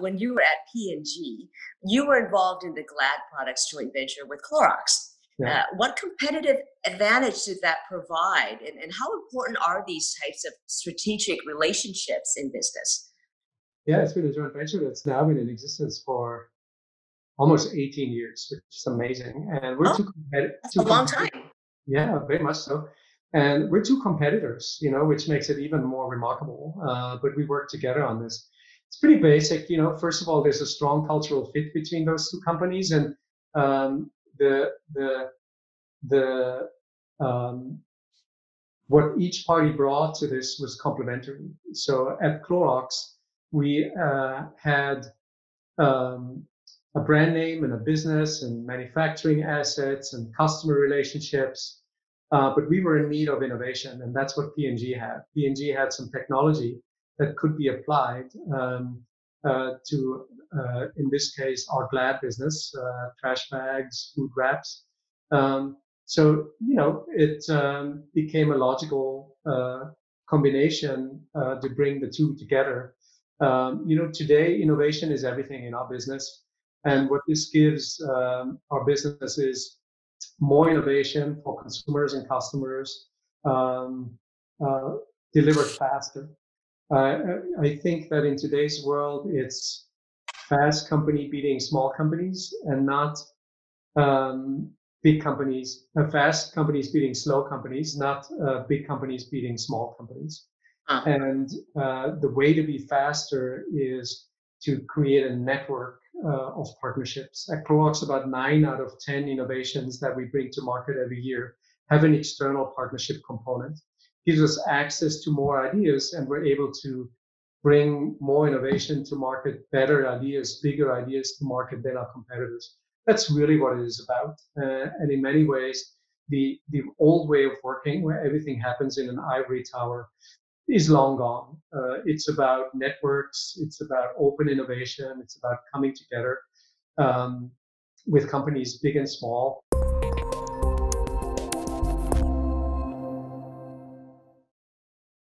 when you were at P&G, you were involved in the Glad Products joint venture with Clorox. Yeah. Uh, what competitive advantage did that provide, and, and how important are these types of strategic relationships in business? Yeah, it's been a joint venture that's now been in existence for almost 18 years, which is amazing. And we're oh, two, competitive. a long time. Yeah, very much so. And we're two competitors, you know, which makes it even more remarkable. Uh, but we work together on this. It's pretty basic, you know. First of all, there's a strong cultural fit between those two companies, and um, the the the um, what each party brought to this was complementary. So at Clorox, we uh, had um, a brand name and a business and manufacturing assets and customer relationships. Uh, but we were in need of innovation, and that's what P&G had. P&G had some technology that could be applied um, uh, to, uh, in this case, our Glad business, uh, trash bags, food wraps. Um, so, you know, it um, became a logical uh, combination uh, to bring the two together. Um, you know, today innovation is everything in our business. And what this gives um, our business is more innovation for consumers and customers, um, uh, delivered faster. Uh, I think that in today's world, it's fast company beating small companies and not um, big companies, uh, fast companies beating slow companies, not uh, big companies beating small companies. Uh. And uh, the way to be faster is to create a network uh, of partnerships. At Clorox, about nine out of 10 innovations that we bring to market every year have an external partnership component. Gives us access to more ideas, and we're able to bring more innovation to market, better ideas, bigger ideas to market than our competitors. That's really what it is about. Uh, and in many ways, the, the old way of working, where everything happens in an ivory tower, is long gone. Uh, it's about networks. It's about open innovation. It's about coming together um, with companies big and small